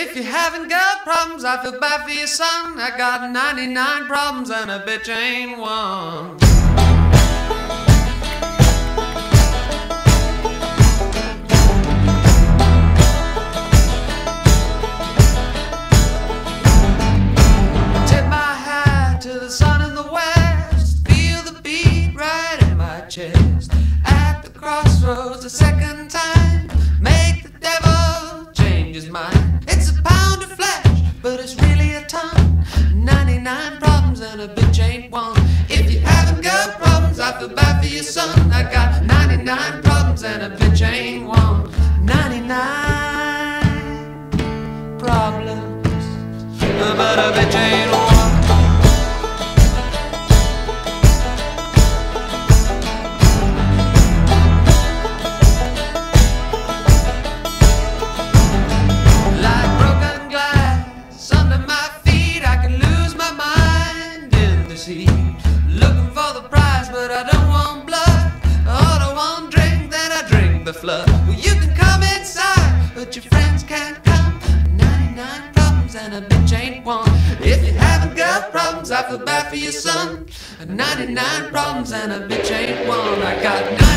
If you haven't got problems, I feel bad for your son. I got 99 problems and a bitch ain't one. Tip my hat to the sun in the west. Feel the beat right in my chest. At the crossroads a second time. Make the devil change his mind. But it's really a ton. 99 problems and a bitch ain't one. If you haven't got problems, I feel bad for your son. I got 99 problems and a bitch ain't one. 99 problems, but a bitch ain't Looking for the prize, but I don't want blood. All I want drink, then I drink the flood. Well, you can come inside, but your friends can't come. 99 problems and a bitch ain't one. If you haven't got problems, I feel bad for your son. 99 problems and a bitch ain't one. I got